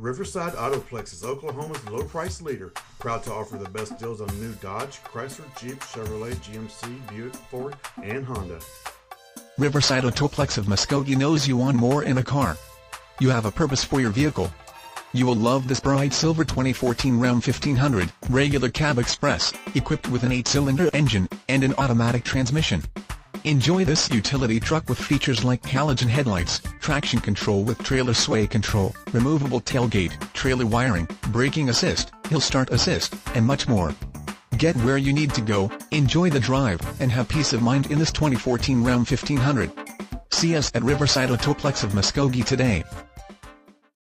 Riverside Autoplex is Oklahoma's low price leader, proud to offer the best deals on new Dodge, Chrysler, Jeep, Chevrolet, GMC, Buick, Ford, and Honda. Riverside Autoplex of Muskogee knows you want more in a car. You have a purpose for your vehicle. You will love this bright silver 2014 Ram 1500 regular cab express, equipped with an 8-cylinder engine and an automatic transmission. Enjoy this utility truck with features like halogen headlights, traction control with trailer sway control, removable tailgate, trailer wiring, braking assist, hill start assist, and much more. Get where you need to go, enjoy the drive, and have peace of mind in this 2014 Ram 1500. See us at Riverside Autoplex of Muskogee today.